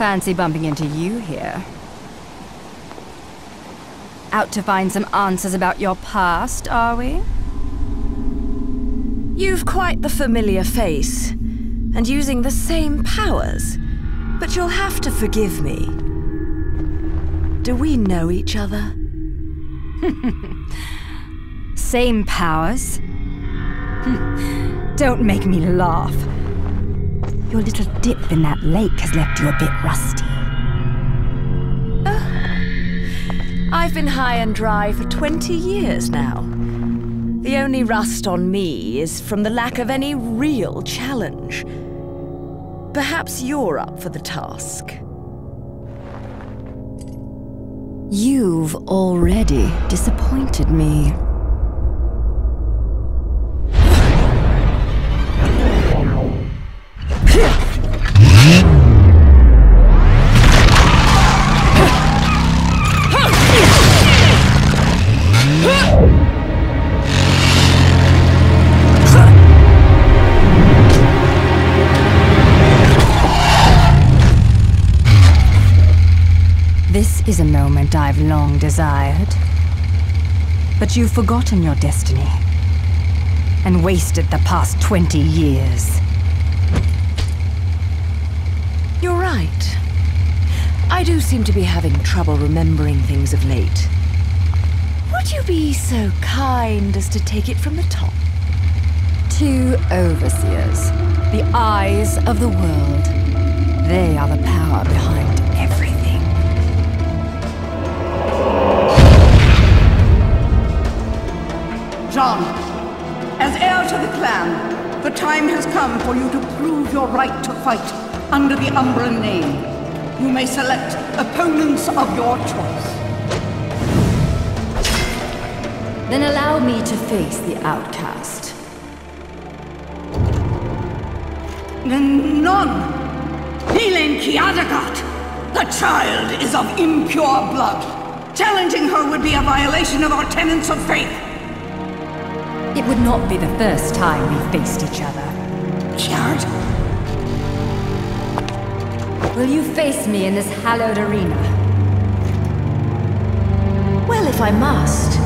fancy bumping into you here. Out to find some answers about your past, are we? You've quite the familiar face, and using the same powers. But you'll have to forgive me. Do we know each other? Same powers? Don't make me laugh. Your little dip in that lake has left you a bit rusty. Ah. I've been high and dry for 20 years now. The only rust on me is from the lack of any real challenge. Perhaps you're up for the task. You've already disappointed me. This is a moment I've long desired. But you've forgotten your destiny and wasted the past 20 years. You're right. I do seem to be having trouble remembering things of late. Would you be so kind as to take it from the top? Two overseers, the eyes of the world. They are the power behind everything. Jeanne, as heir to the clan, the time has come for you to prove your right to fight under the Umbra name. You may select opponents of your choice. Then allow me to face the outcast. N- None! Helen Kiadagat! The child is of impure blood. Challenging her would be a violation of our tenets of faith. It would not be the first time we faced each other. Kiard? Will you face me in this hallowed arena? Well, if I must.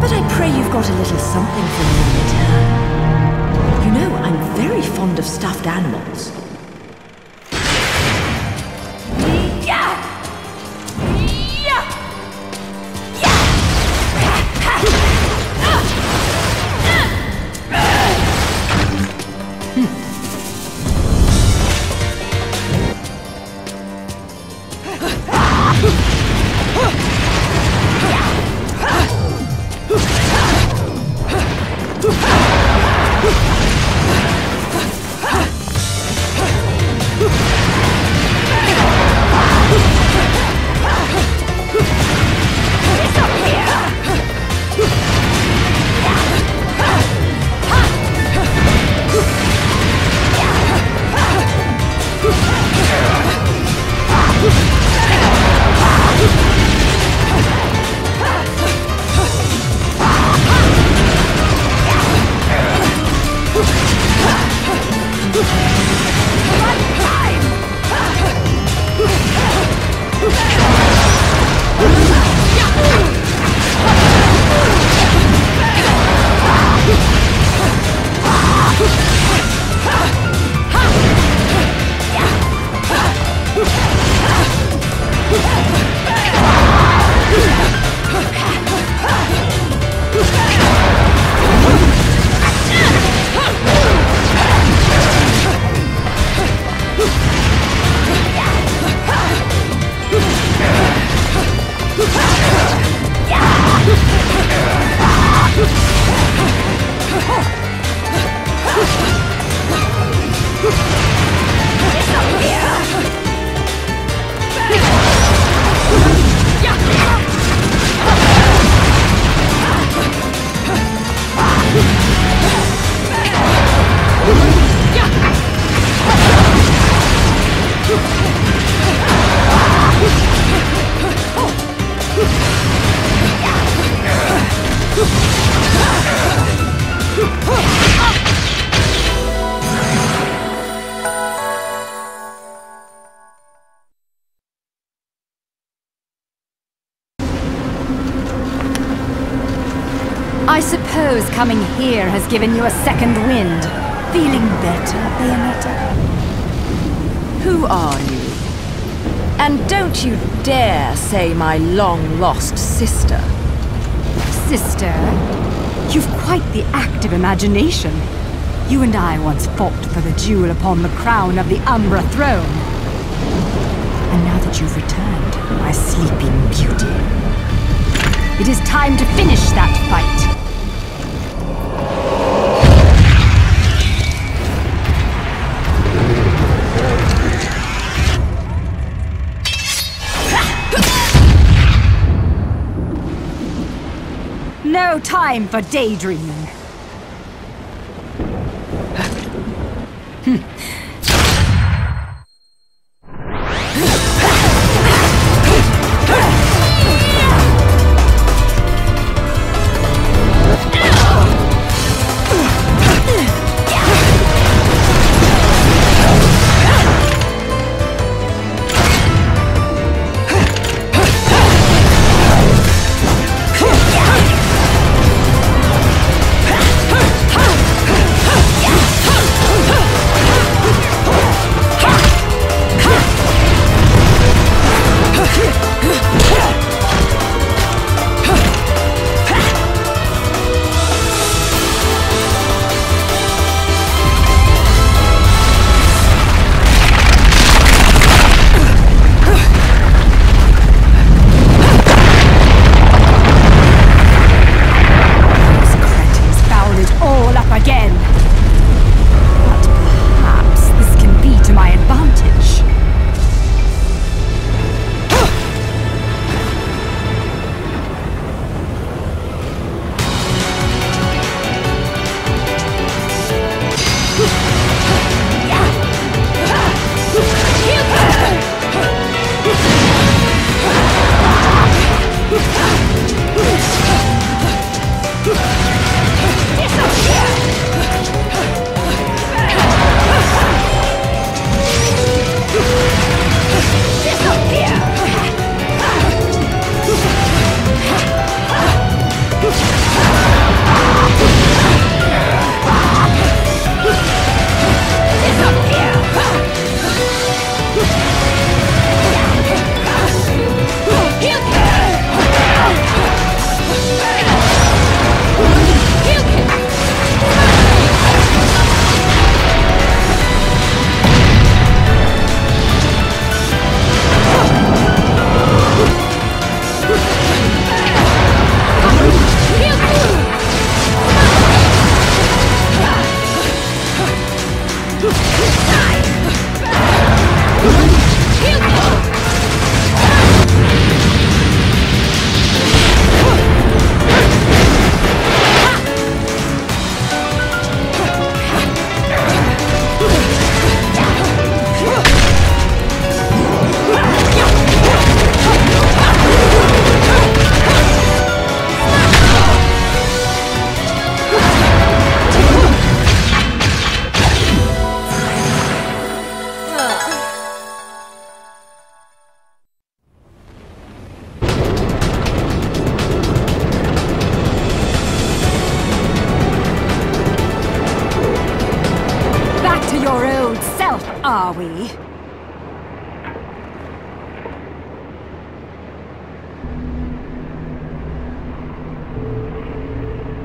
But I pray you've got a little something for me in return. You know, I'm very fond of stuffed animals. Given you a second wind. Feeling better, Bayonetta? Who are you? And don't you dare say my long-lost sister. Sister, you've quite the active imagination. You and I once fought for the jewel upon the crown of the Umbra throne. And now that you've returned, my sleeping beauty, it is time to finish that fight. Time for daydreaming.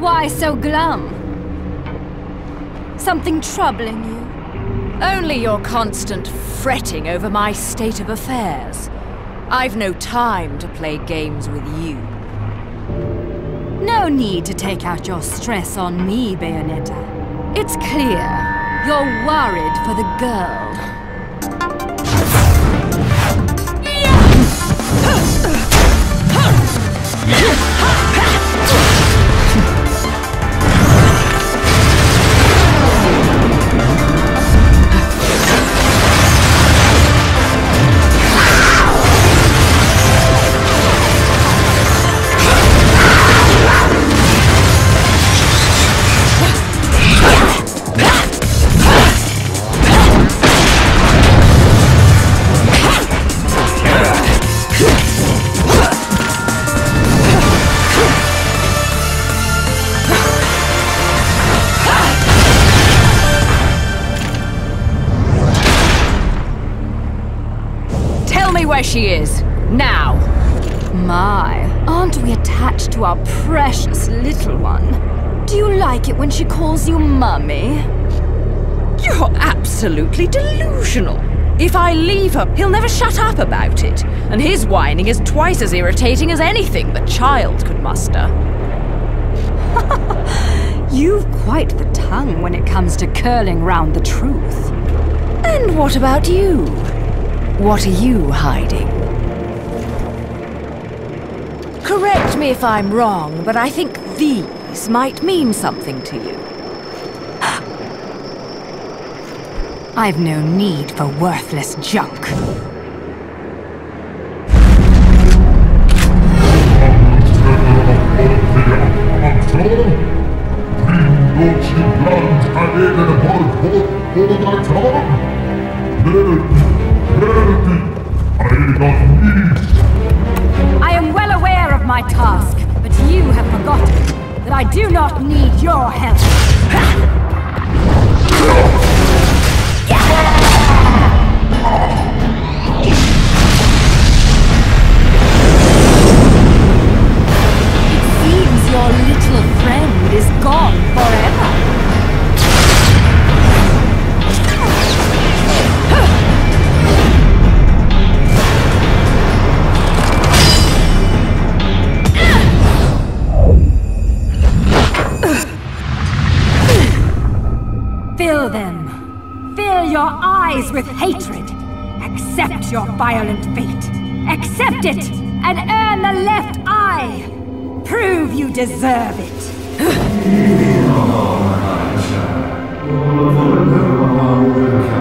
Why so glum? Something troubling you? Only your constant fretting over my state of affairs. I've no time to play games with you. No need to take out your stress on me, Bayonetta. It's clear you're worried for the girl. She is. Now! My, aren't we attached to our precious little one? Do you like it when she calls you Mummy? You're absolutely delusional. If I leave her, he'll never shut up about it. And his whining is twice as irritating as anything the child could muster. You've quite the tongue when it comes to curling round the truth. And what about you? What are you hiding? Correct me if I'm wrong, but I think these might mean something to you. I've no need for worthless junk. I am well aware of my task, but you have forgotten that I do not need your help. The left eye. Prove you deserve it.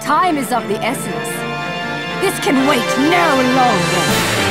Time is of the essence. This can wait no longer.